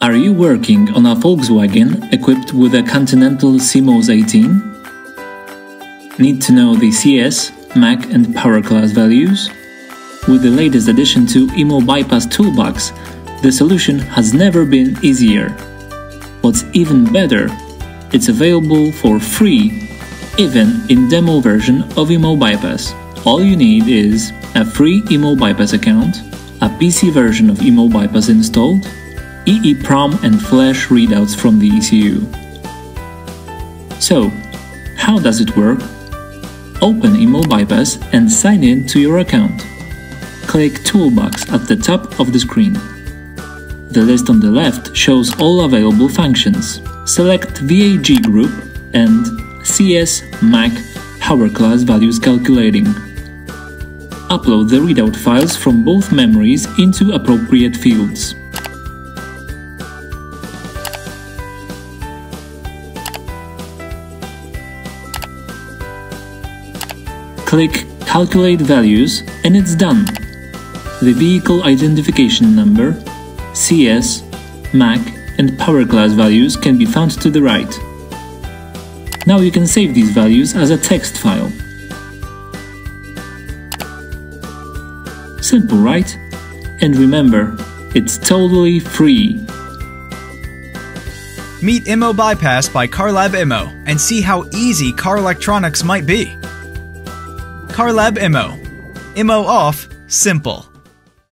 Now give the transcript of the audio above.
Are you working on a Volkswagen equipped with a Continental Simos 18? Need to know the CS, MAC and power class values? With the latest addition to Immo Bypass Toolbox, the solution has never been easier. What's even better, it's available for free, even in demo version of Immo Bypass. All you need is a free Immo Bypass account, a PC version of IMO Bypass installed, EEPROM and flash readouts from the ECU. So, how does it work? Open Immo Bypass and sign in to your account. Click Toolbox at the top of the screen. The list on the left shows all available functions. Select VAG group and CS MAC power class values calculating. Upload the readout files from both memories into appropriate fields. Click Calculate Values and it's done. The vehicle identification number, CS, MAC and power class values can be found to the right. Now you can save these values as a text file. Simple, right? And remember, it's totally free. Meet Immo Bypass by CarLabImmo and see how easy car electronics might be. CarLab IMO. Immo off, simple.